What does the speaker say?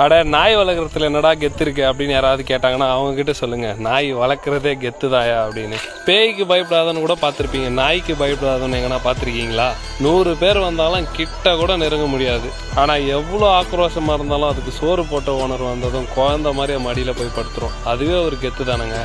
அட நாய் வளர்க்குறதுல என்னடா கெத்து இருக்கு அப்படின்னு யாராவது கேட்டாங்கன்னா அவங்க கிட்ட சொல்லுங்க. நாய் வளர்க்குறதே கெத்துதாயா அப்படின்னு. பேய்க்கு பயப்படாதன்னு கூட பார்த்துருப்பீங்க. நாய்க்கு பயப்படாதன்னு எங்கன்னா பார்த்துருக்கீங்களா? நூறு பேர் வந்தாலும் கிட்ட கூட நெருங்க முடியாது. ஆனால் எவ்வளோ ஆக்ரோஷமாக இருந்தாலும் அதுக்கு சோறு போட்ட உணர்வு வந்ததும் குழந்த மாதிரி மடியில் போய் படுத்துரும். அதுவே ஒரு கெத்து தானேங்க